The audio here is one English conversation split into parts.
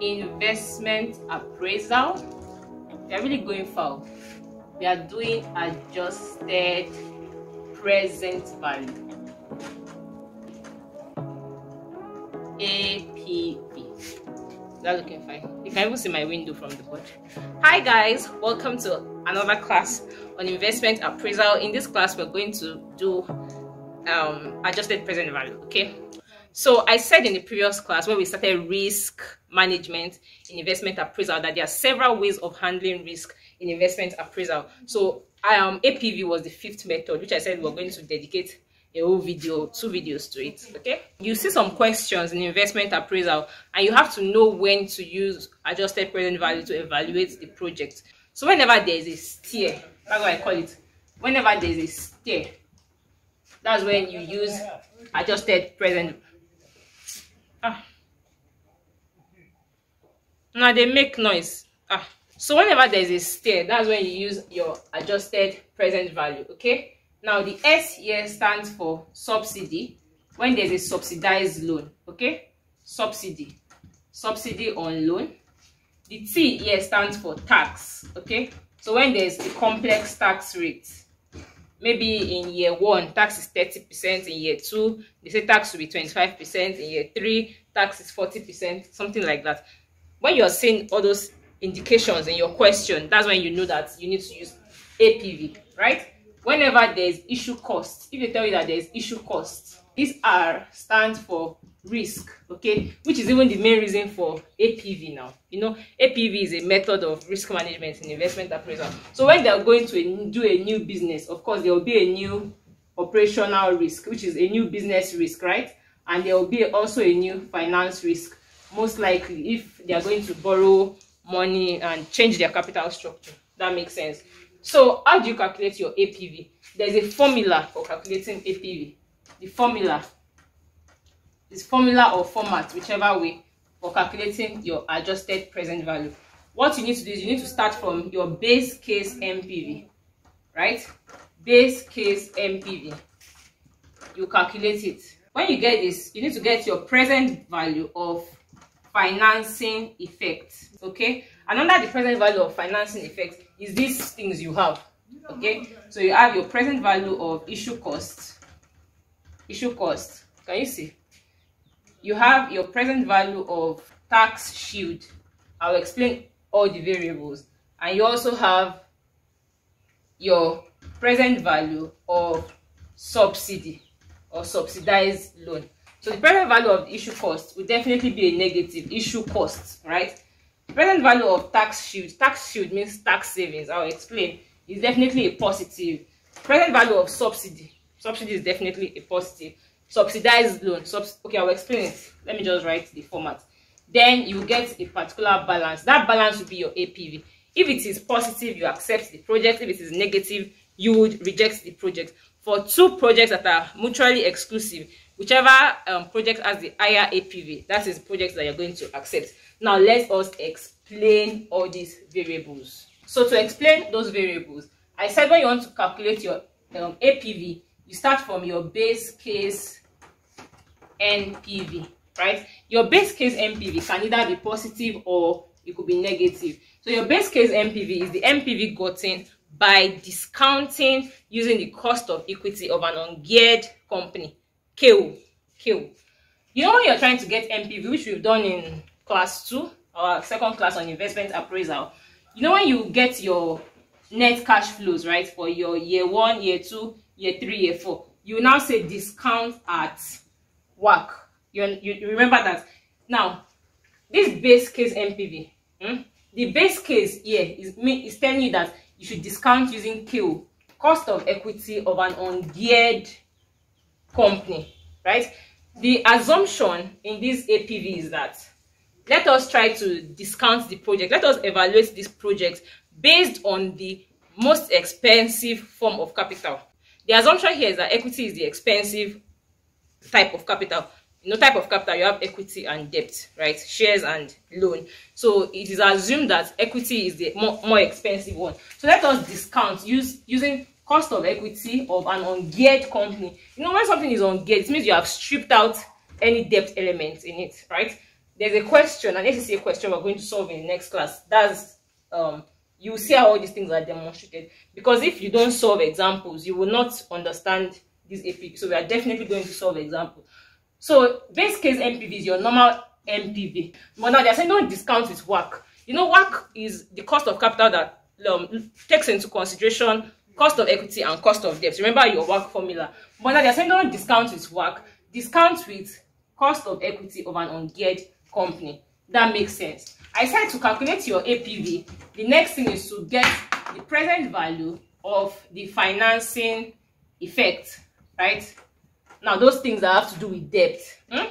investment appraisal. We are really going far. We are doing adjusted present value. APV. That's looking fine. You can even see my window from the board. Hi guys, welcome to another class on investment appraisal. In this class, we're going to do um, adjusted present value. Okay. So I said in the previous class when we started risk management in investment appraisal that there are several ways of handling risk in investment appraisal. So um, APV was the fifth method, which I said we're going to dedicate a whole video, two videos to it. Okay. You see some questions in investment appraisal, and you have to know when to use adjusted present value to evaluate the project. So whenever there is a steer, that's what I call it. Whenever there is a steer, that's when you use adjusted present. Ah. Now they make noise. Ah. So whenever there is a steer, that's when you use your adjusted present value. Okay. Now the S here stands for subsidy. When there's a subsidized loan. Okay. Subsidy. Subsidy on loan. The T here stands for tax. Okay. So when there's a complex tax rate, maybe in year one, tax is 30%, in year two, they say tax will be 25%, in year three, tax is 40%, something like that. When you're seeing all those indications in your question, that's when you know that you need to use APV, right? Whenever there's issue cost, if they tell you that there's issue cost, this R stands for risk okay? Which is even the main reason for apv now. You know apv is a method of risk management in investment appraisal. So when they're going to do a new business of course there will be a new operational risk which is a new business risk right? And there will be also a new finance risk. Most likely if they are going to borrow money and change their capital structure. That makes sense. So how do you calculate your apv there's a formula for calculating apv the formula is formula or format, whichever way, for calculating your adjusted present value. What you need to do is you need to start from your base case NPV, right? Base case NPV. You calculate it. When you get this, you need to get your present value of financing effect, okay? And under the present value of financing effect is these things you have, okay? So you have your present value of issue cost, issue cost. Can you see? You have your present value of tax shield. I'll explain all the variables. And you also have your present value of subsidy or subsidized loan. So the present value of issue cost will definitely be a negative issue cost, right? present value of tax shield, tax shield means tax savings, I'll explain, is definitely a positive. Present value of subsidy, subsidy is definitely a positive subsidized loan subs okay i'll explain it. Let me just write the format. Then you get a particular balance. That balance will be your apv if it is positive you accept the project. If it is negative you would reject the project. For two projects that are mutually exclusive whichever um, project has the higher apv that is the project that you're going to accept. Now let us explain all these variables. So to explain those variables i said when you want to calculate your um, apv you start from your base case NPV, right? Your base case NPV can either be positive or it could be negative. So your base case NPV is the NPV gotten by discounting using the cost of equity of an ungeared company. KO. KO. You know when you're trying to get NPV, which we've done in class 2, our second class on investment appraisal, you know when you get your net cash flows, right, for your year 1, year 2, year 3, year 4, you now say discount at WACC. You, you, remember that. Now, this base case NPV, hmm, the base case here is, is telling you that you should discount using KIL, cost of equity of an ungeared company, right? The assumption in this APV is that let us try to discount the project. Let us evaluate this project based on the most expensive form of capital. The assumption here is that equity is the expensive type of capital. No type of capital you have equity and debt right? Shares and loan. So it is assumed that equity is the more, more expensive one. So let us discount use using cost of equity of an ungeared company. You know when something is ungeared it means you have stripped out any debt elements in it right? There's a question, an ACCA question we're going to solve in the next class. That's um you see how all these things are demonstrated. Because if you don't solve examples, you will not understand this AP. So we are definitely going to solve examples. So base case NPV is your normal NPV. But now they're saying don't discount with WACC. You know, WACC is the cost of capital that um, takes into consideration cost of equity and cost of debt. Remember your WACC formula. But now they're saying don't discount with WACC. Discount with cost of equity of an ungeared company. That makes sense. I said to calculate your APV, the next thing is to get the present value of the financing effect, right? Now, those things that have to do with debt. Hmm?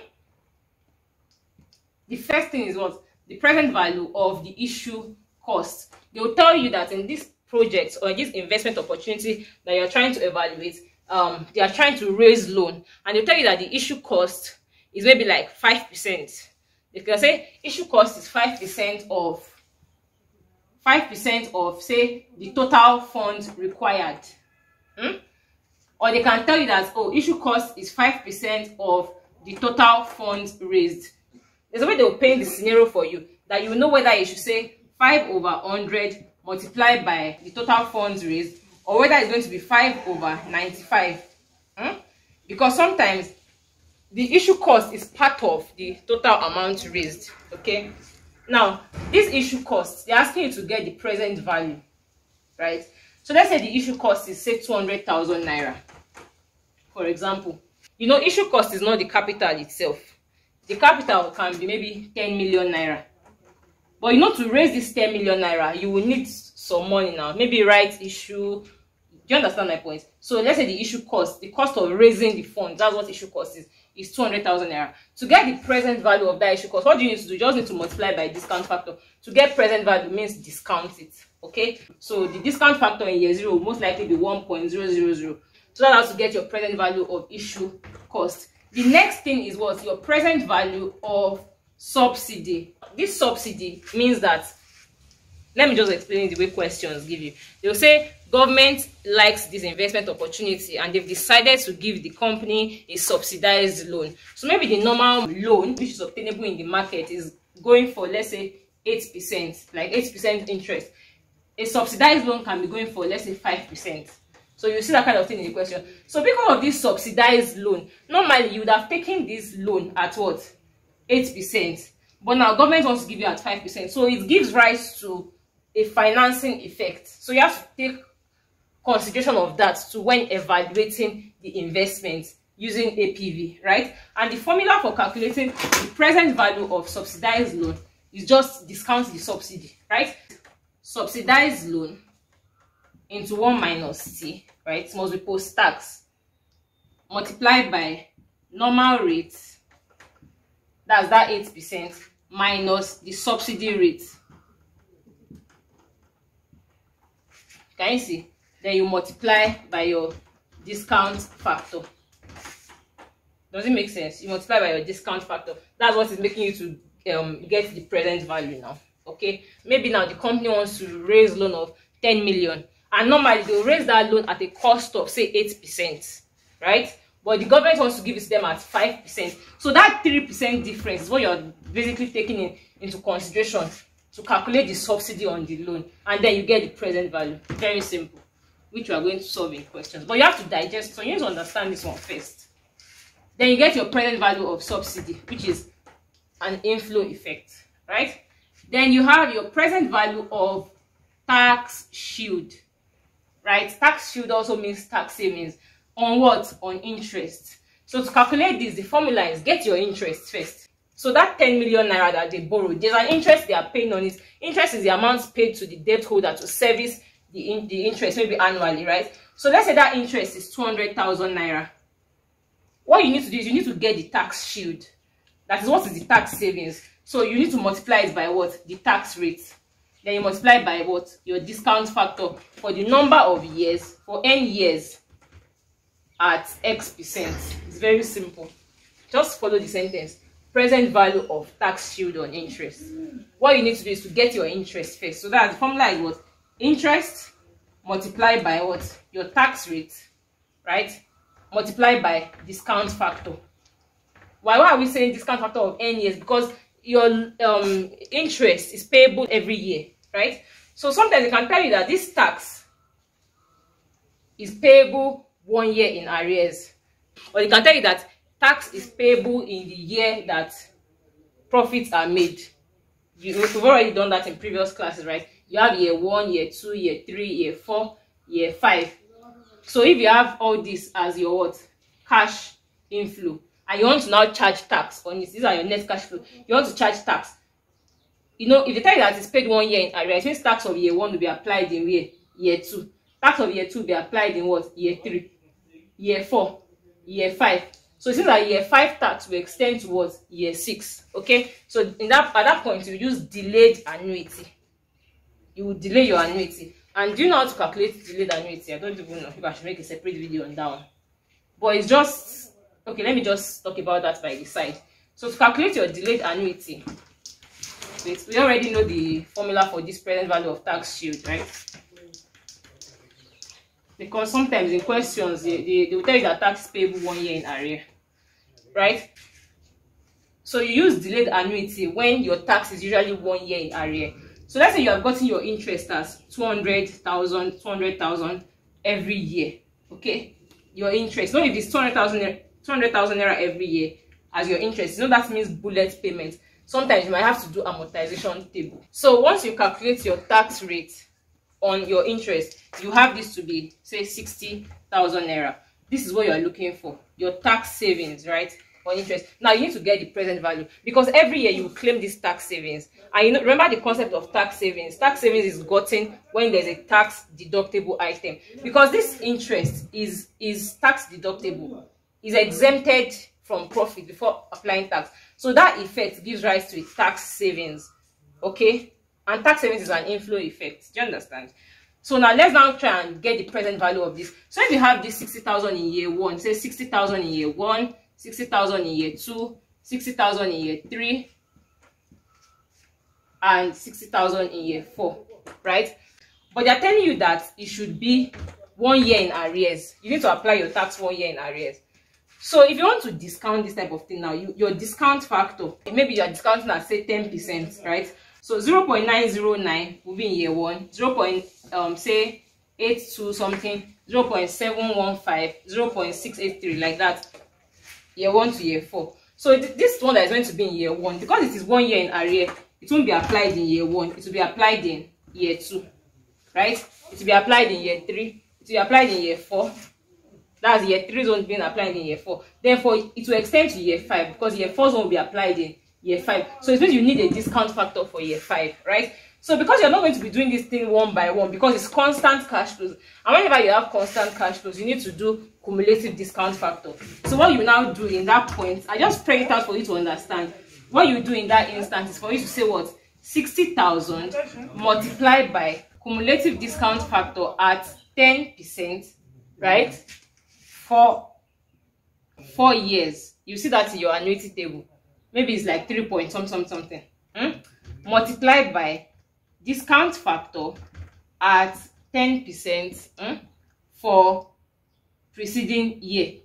The first thing is what? The present value of the issue cost. They will tell you that in this project or this investment opportunity that you're trying to evaluate, um, they are trying to raise loan. And they'll tell you that the issue cost is maybe like 5%. They can say issue cost is 5% of 5% of, say, the total funds required. Hmm? Or they can tell you that, oh, issue cost is 5% of the total funds raised. There's a way they'll paint the scenario for you that you know whether you should say 5 over 100 multiplied by the total funds raised or whether it's going to be 5 over 95. Hmm? Because sometimes the issue cost is part of the total amount raised. Okay. Now, this issue cost, they're asking you to get the present value, right? So let's say the issue cost is say 200,000 naira, for example. You know, issue cost is not the capital itself. The capital can be maybe 10 million naira. But you know, to raise this 10 million naira, you will need some money now. Maybe right issue. Do you understand my point? So let's say the issue cost, the cost of raising the fund, that's what issue cost is is 200,000 naira. To get the present value of that issue cost, what do you need to do? You just need to multiply by discount factor. To get present value means discount it. Okay? So the discount factor in year zero will most likely be 1.000. So that's how to get your present value of issue cost. The next thing is what? Your present value of subsidy. This subsidy means that let me just explain the way questions give you. They'll say government likes this investment opportunity and they've decided to give the company a subsidized loan. So maybe the normal loan which is obtainable in the market is going for let's say 8%, like 8% interest. A subsidized loan can be going for let's say 5%. So you see that kind of thing in the question. So because of this subsidized loan, normally you would have taken this loan at what? 8%. But now government wants to give you at 5%. So it gives rise to a financing effect. So you have to take consideration of that to when evaluating the investment using APV, right? And the formula for calculating the present value of subsidized loan is just discount the subsidy, right? Subsidized loan into 1 minus T, right? Must be post-tax multiplied by normal rate, that's that 8%, minus the subsidy rate, Can you see? Then you multiply by your discount factor. Does it make sense? You multiply by your discount factor. That's what is making you to um, get the present value now. Okay. Maybe now the company wants to raise loan of 10 million. And normally they'll raise that loan at a cost of say 8%. Right? But the government wants to give it to them at 5%. So that 3% difference is what you're basically taking in, into consideration to calculate the subsidy on the loan and then you get the present value. Very simple. Which we are going to solve in questions. But you have to digest so you need to understand this one first. Then you get your present value of subsidy which is an inflow effect right? Then you have your present value of tax shield right? Tax shield also means tax savings. On what? On interest. So to calculate this the formula is get your interest first So that 10 million naira that they borrowed, there's an interest they are paying on it. Interest is the amount paid to the debt holder to service the, in, the interest, maybe annually, right? So let's say that interest is 200,000 naira. What you need to do is you need to get the tax shield. That is what is the tax savings. So you need to multiply it by what? The tax rate. Then you multiply by what? Your discount factor for the number of years, for n years at x percent. It's very simple. Just follow the sentence present value of tax shield on interest. What you need to do is to get your interest first. So that the formula is what? Interest multiplied by what? Your tax rate, right? Multiplied by discount factor. Why, why are we saying discount factor of n years? Because your um interest is payable every year right so sometimes they can tell you that this tax is payable one year in arrears or they can tell you that tax is payable in the year that profits are made. You, we've already done that in previous classes right? You have year one year two year three year four year five. So if you have all this as your what? Cash inflow and you want to now charge tax on it these are your net cash flow. You want to charge tax. You know if the tell that it's paid one year in arrears means tax of year one will be applied in year year two. Tax of year two will be applied in what? Year three year four year five so it seems like year five tax will extend towards year six okay? So in that at that point you use delayed annuity. You will delay your annuity. And do you know how to calculate delayed annuity? I don't even know. If i should make a separate video on that one. But it's just okay let me just talk about that by the side. So to calculate your delayed annuity wait we already know the formula for this present value of tax shield right? Because sometimes in questions they, they, they will tell you that tax payable one year in arrear right? So you use delayed annuity when your tax is usually one year in arrear. So let's say you have gotten your interest as 200,000 200,000 every year okay? Your interest not if it's 200,000 200,000 naira every year as your interest you know that means bullet payment. Sometimes you might have to do amortization table. So once you calculate your tax rate on your interest you have this to be say 60,000 naira this is what you are looking for. Your tax savings right? On interest. Now you need to get the present value. Because every year you claim this tax savings. And you know remember the concept of tax savings? Tax savings is gotten when there's a tax deductible item. Because this interest is is tax deductible. Is exempted from profit before applying tax. So that effect gives rise to a tax savings. Okay? And tax savings is an inflow effect. Do you understand so now let's now try and get the present value of this. So if you have this 60,000 in year one say 60,000 in year one 60,000 in year two 60,000 in year three and 60,000 in year four right? But they're telling you that it should be one year in arrears. You need to apply your tax one year in arrears. So if you want to discount this type of thing now you, your discount factor maybe you're discounting at say 10 percent right so 0 0.909 will be in year one 0. Point, um say 82 something 0 0.715 0 0.683 like that. Year one to year four. So th this one that is going to be in year one because it is one year in arrear it won't be applied in year one it will be applied in year two right? It will be applied in year three it will be applied in year four. That's year three zone being applied in year four. Therefore it will extend to year five because year four zone will be applied in year five. So it means you need a discount factor for year five right? So because you're not going to be doing this thing one by one because it's constant cash flows and whenever you have constant cash flows you need to do cumulative discount factor. So what you now do in that point i just pray it out for you to understand. What you do in that instance is for you to say what? 60,000 multiplied by cumulative discount factor at 10 percent right? For four years. You see that in your annuity table maybe it's like three point some some something. Hmm? multiplied by discount factor at 10 percent hmm, for preceding year.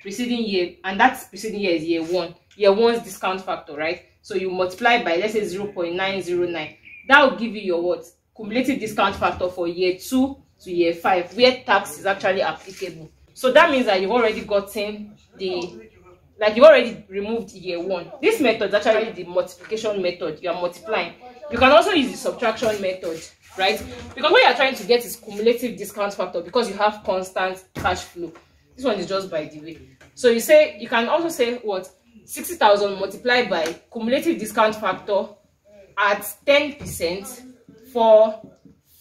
Preceding year and that preceding year is year one. Year one's discount factor right? So you multiply by let's say 0 0.909 that will give you your what? Cumulative discount factor for year two to year five where tax is actually applicable. So that means that you've already gotten the like you've already removed year one. This method is actually the multiplication method you are multiplying. You can also use the subtraction method right? Because what you're trying to get is cumulative discount factor because you have constant cash flow this one is just by the way. So you say you can also say what? 60,000 multiplied by cumulative discount factor at 10 percent for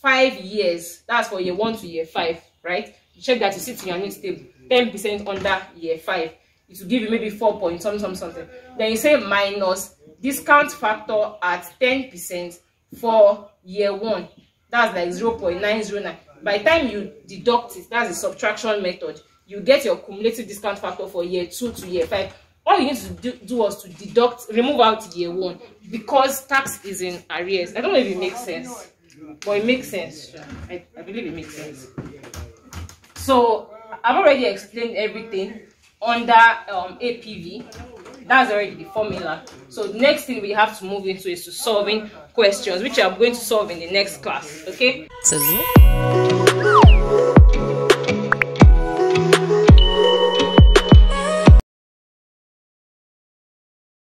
five years. That's for year one to year five right? You check that you sit in your next table 10 percent under year five it will give you maybe four point something something something. Then you say minus discount factor at 10 percent for year one. That's like 0 0.909 by the time you deduct it that's the subtraction method. You get your cumulative discount factor for year two to year five. All you need to do, do was to deduct remove out year one because tax is in arrears. I don't know if it makes sense but it makes sense. I, I believe it makes sense. So i've already explained everything under um, apv that's already the formula. So the next thing we have to move into is to solving questions which i'm going to solve in the next class okay